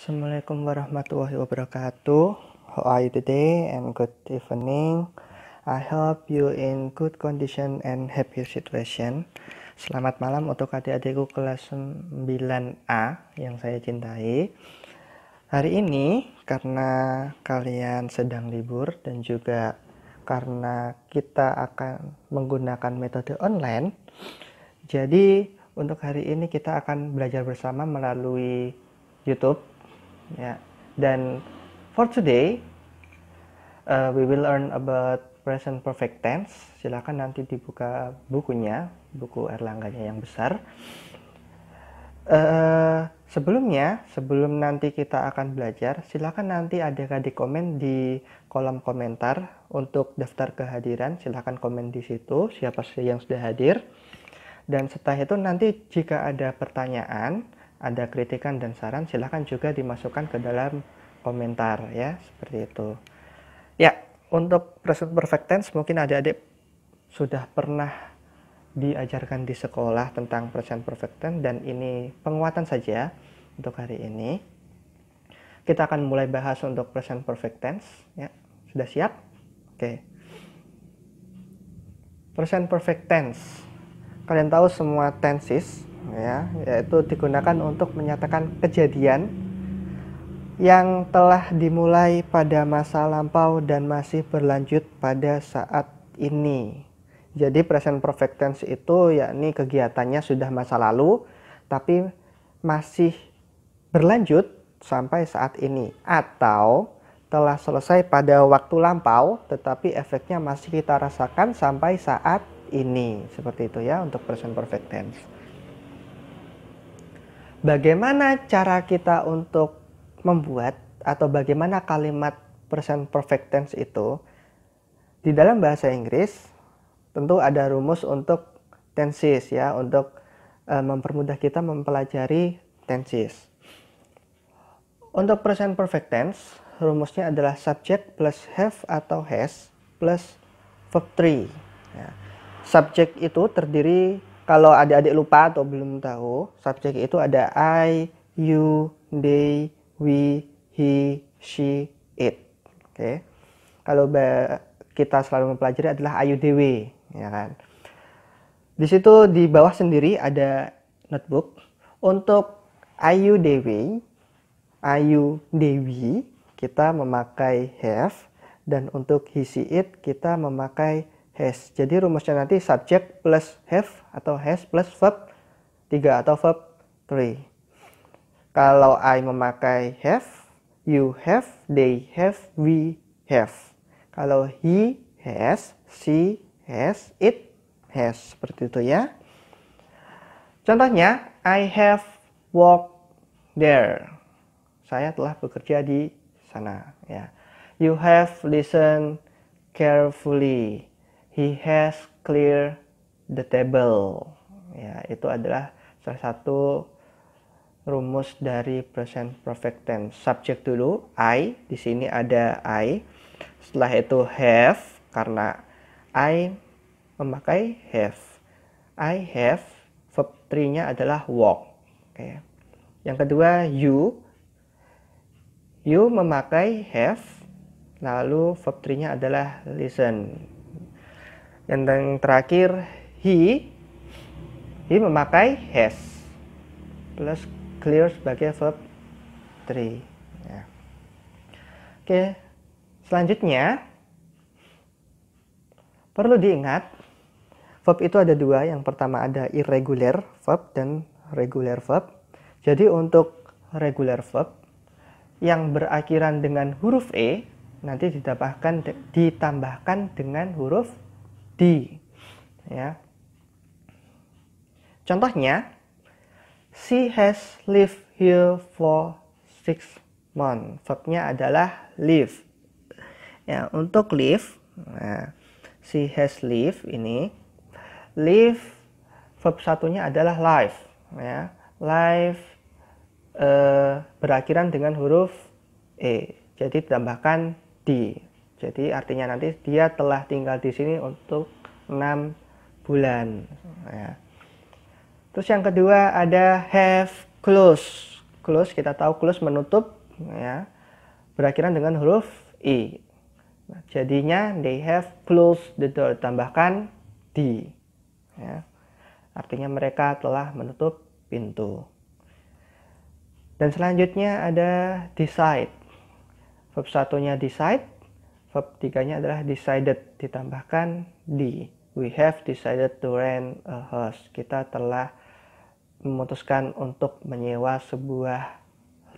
Assalamualaikum warahmatullahi wabarakatuh. How are you today and good evening. I hope you in good condition and happy situation. Selamat malam untuk adik-adikku kelas 9A yang saya cintai. Hari ini karena kalian sedang libur dan juga karena kita akan menggunakan metode online. Jadi untuk hari ini kita akan belajar bersama melalui YouTube ya. Dan for today uh, we will learn about present perfect tense. Silakan nanti dibuka bukunya, buku Erlangganya yang besar. Uh, sebelumnya, sebelum nanti kita akan belajar, silakan nanti adik-adik komen di kolom komentar untuk daftar kehadiran. Silakan komen di situ siapa yang sudah hadir. Dan setelah itu nanti jika ada pertanyaan, ada kritikan dan saran silahkan juga dimasukkan ke dalam komentar ya seperti itu. Ya untuk present perfect tense mungkin adik-adik sudah pernah diajarkan di sekolah tentang present perfect tense dan ini penguatan saja untuk hari ini. Kita akan mulai bahas untuk present perfect tense ya. Sudah siap? Oke. Present perfect tense. Kalian tahu semua tenses ya yaitu digunakan untuk menyatakan kejadian yang telah dimulai pada masa lampau dan masih berlanjut pada saat ini. Jadi present perfect tense itu yakni kegiatannya sudah masa lalu tapi masih berlanjut sampai saat ini atau telah selesai pada waktu lampau tetapi efeknya masih kita rasakan sampai saat ini. Seperti itu ya untuk present perfect tense. Bagaimana cara kita untuk membuat atau bagaimana kalimat present perfect tense itu? Di dalam bahasa Inggris tentu ada rumus untuk tenses ya, untuk e, mempermudah kita mempelajari tenses. Untuk present perfect tense, rumusnya adalah subject plus have atau has plus verb 3. Ya. Subject itu terdiri kalau adik-adik lupa atau belum tahu, subjek itu ada I, you, they, we, he, she, it. Oke. Okay. Kalau kita selalu mempelajari adalah ayu dewi, ya kan. Di situ di bawah sendiri ada notebook untuk ayu dewi, ayu dewi kita memakai have dan untuk he, she, it kita memakai has. Jadi rumusnya nanti subject plus have atau has plus verb 3 atau verb 3. Kalau I memakai have, you have, they have, we have. Kalau he has, she has, it has. Seperti itu ya. Contohnya, I have walked there. Saya telah bekerja di sana. Ya. You have listened carefully he has clear the table. Ya, itu adalah salah satu rumus dari present perfect tense. Subjek dulu I, di sini ada I. Setelah itu have karena I memakai have. I have verb 3-nya adalah walk. Oke. Yang kedua you you memakai have lalu verb 3-nya adalah listen. Yang terakhir he he memakai has plus clear sebagai verb 3 ya. Oke, selanjutnya perlu diingat verb itu ada dua. Yang pertama ada irregular verb dan regular verb. Jadi untuk regular verb yang berakhiran dengan huruf e nanti ditambahkan ditambahkan dengan huruf di ya. Contohnya she has lived here for six months. Verbnya adalah live. Ya untuk live nah, she has lived ini live verb satunya adalah live ya. Live eh, berakhiran dengan huruf e jadi ditambahkan di jadi artinya nanti dia telah tinggal di sini untuk 6 bulan. Ya. Terus yang kedua ada have close. close kita tahu close menutup ya berakhiran dengan huruf i. Nah, jadinya they have closed the door tambahkan di. Ya. Artinya mereka telah menutup pintu. Dan selanjutnya ada decide. Verb satunya decide, verb tiganya adalah decided ditambahkan di. We have decided to rent a house. Kita telah memutuskan untuk menyewa sebuah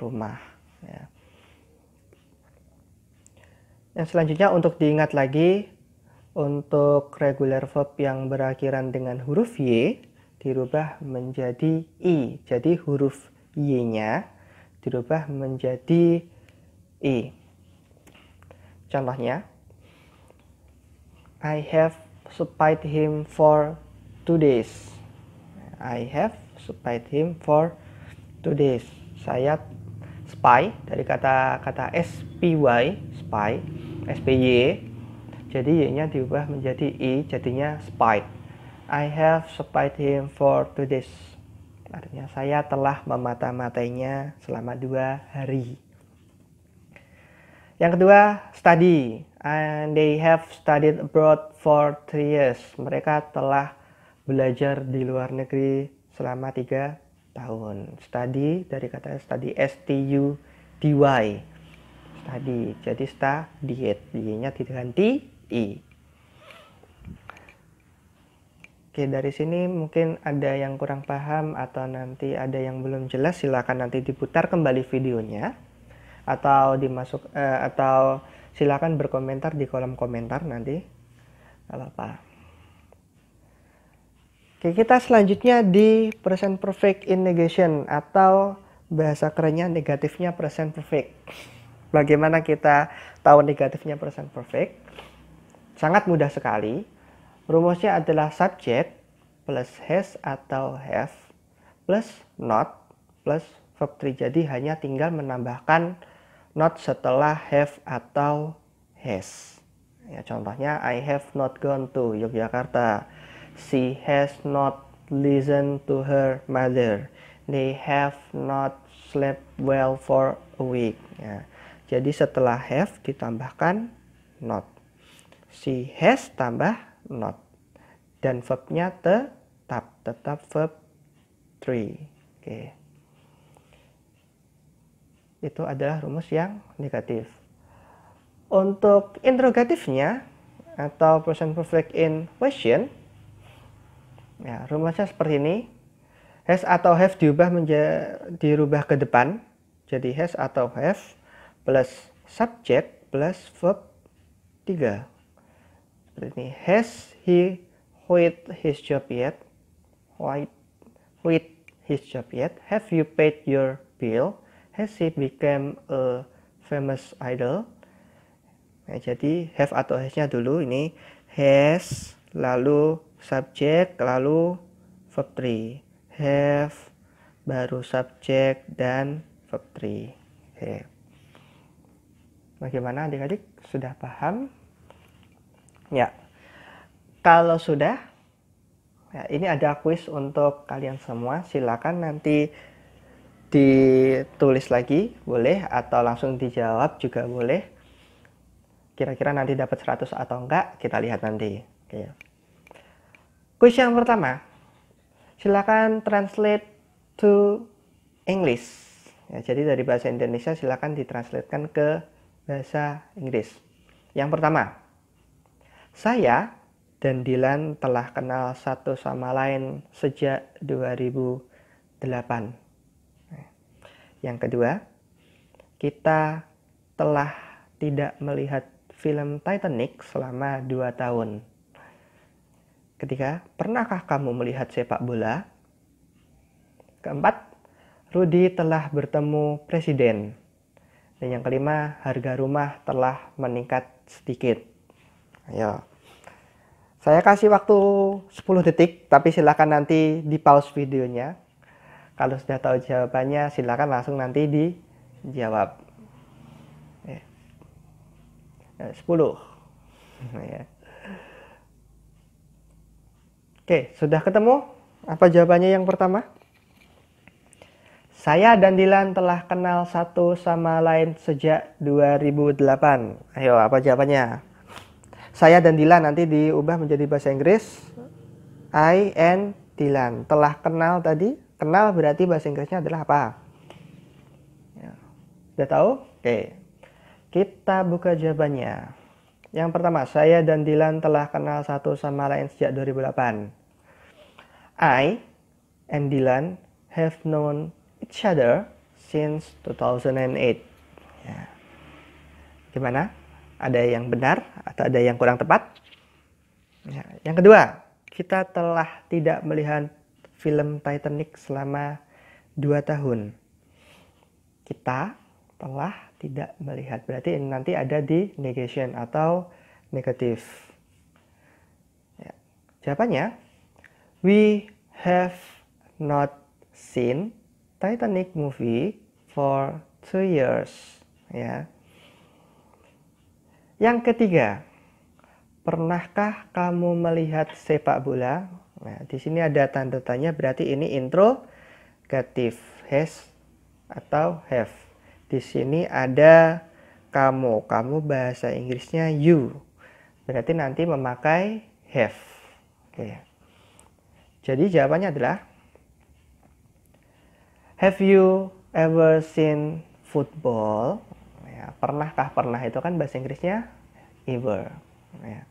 rumah. Ya. Yang selanjutnya untuk diingat lagi untuk regular verb yang berakhiran dengan huruf Y dirubah menjadi I. Jadi huruf Y-nya dirubah menjadi I. Contohnya, I have supplied him for two days. I have supplied him for two days. Saya spy dari kata kata SPY, spy, SPY. Jadi Y-nya diubah menjadi I, jadinya spied. I have spied him for two days. Artinya saya telah memata-matainya selama dua hari. Yang kedua, study. And they have studied abroad for three years. Mereka telah belajar di luar negeri selama tiga tahun. Study dari kata study S T U D Y. Study. Jadi diet. Y-nya diganti I. Oke, dari sini mungkin ada yang kurang paham atau nanti ada yang belum jelas, silakan nanti diputar kembali videonya atau dimasuk eh, atau silakan berkomentar di kolom komentar nanti. Apa-apa. Oke, kita selanjutnya di present perfect in negation atau bahasa kerennya negatifnya present perfect. Bagaimana kita tahu negatifnya present perfect? Sangat mudah sekali. Rumusnya adalah subject plus has atau have plus not plus verb 3. Jadi hanya tinggal menambahkan not setelah have atau has. Ya, contohnya I have not gone to Yogyakarta She has not listened to her mother. They have not slept well for a week. Ya. Jadi setelah have ditambahkan not. She has tambah not. Dan verbnya tetap, tetap verb 3. Oke. Itu adalah rumus yang negatif. Untuk interrogatifnya atau present perfect in question Ya, rumusnya seperti ini. Has atau have diubah menjadi dirubah ke depan. Jadi has atau have plus subject plus verb 3. Seperti ini. Has he quit his job yet? Quit, quit his job yet? Have you paid your bill? Has he become a famous idol? Ya, jadi have atau has-nya dulu. Ini has lalu subjek lalu verb 3 have baru subjek dan verb 3 oke bagaimana adik-adik? Sudah paham? Ya. Kalau sudah ya ini ada quiz untuk kalian semua. Silakan nanti ditulis lagi boleh atau langsung dijawab juga boleh kira-kira nanti dapat 100 atau enggak kita lihat nanti oke Kuis yang pertama, silakan translate to English. Ya, jadi dari bahasa Indonesia silakan ditranslatekan ke bahasa Inggris. Yang pertama, saya dan Dilan telah kenal satu sama lain sejak 2008. Yang kedua, kita telah tidak melihat film Titanic selama dua tahun. Ketiga, pernahkah kamu melihat sepak bola? Keempat, Rudi telah bertemu presiden. Dan yang kelima, harga rumah telah meningkat sedikit. Ayo. Saya kasih waktu 10 detik, tapi silakan nanti di pause videonya. Kalau sudah tahu jawabannya, silakan langsung nanti dijawab. Ya. 10. Ya. Oke, sudah ketemu? Apa jawabannya yang pertama? Saya dan Dilan telah kenal satu sama lain sejak 2008. Ayo, apa jawabannya? Saya dan Dilan nanti diubah menjadi bahasa Inggris. I and Dilan. Telah kenal tadi. Kenal berarti bahasa Inggrisnya adalah apa? Ya. Sudah tahu? Oke. Kita buka jawabannya. Yang pertama, saya dan Dilan telah kenal satu sama lain sejak 2008. I and Dilan have known each other since 2008. Ya. Gimana? Ada yang benar atau ada yang kurang tepat? Ya. Yang kedua, kita telah tidak melihat film Titanic selama dua tahun. Kita telah tidak melihat. Berarti nanti ada di negation atau negatif. Ya. Jawabannya, we have not seen Titanic movie for two years ya yang ketiga pernahkah kamu melihat sepak bola nah di sini ada tanda tanya berarti ini interrogative has atau have di sini ada kamu kamu bahasa Inggrisnya you berarti nanti memakai have oke jadi jawabannya adalah Have you ever seen football? Ya, pernahkah pernah itu kan bahasa Inggrisnya ever. Ya,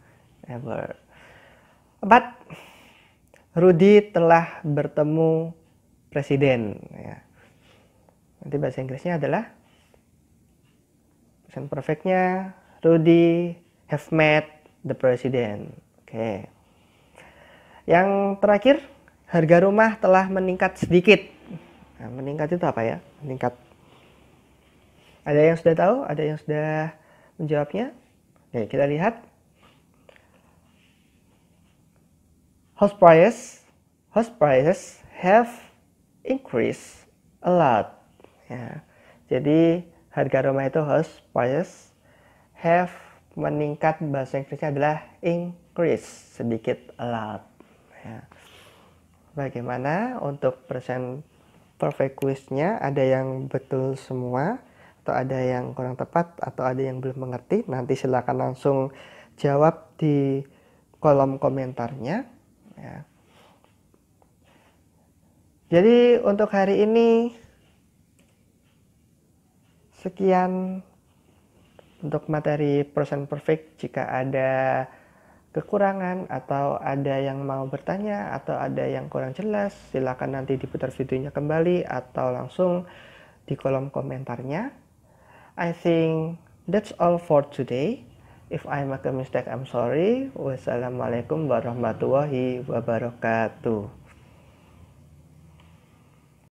ever. But Rudy telah bertemu presiden. Ya. Nanti bahasa Inggrisnya adalah present perfectnya Rudy have met the president. Oke. Okay. Yang terakhir, harga rumah telah meningkat sedikit Nah, meningkat itu apa ya? Meningkat. Ada yang sudah tahu? Ada yang sudah menjawabnya? Oke, kita lihat. House prices, house prices have increased a lot. Ya. Jadi harga rumah itu house prices have meningkat bahasa Inggrisnya adalah increase sedikit a lot. Ya. Bagaimana untuk persen perfect quiznya ada yang betul semua atau ada yang kurang tepat atau ada yang belum mengerti nanti silakan langsung jawab di kolom komentarnya ya. jadi untuk hari ini sekian untuk materi present perfect. Jika ada kekurangan atau ada yang mau bertanya atau ada yang kurang jelas silakan nanti diputar videonya kembali atau langsung di kolom komentarnya. I think that's all for today if I make a mistake I'm sorry. Wassalamualaikum warahmatullahi wabarakatuh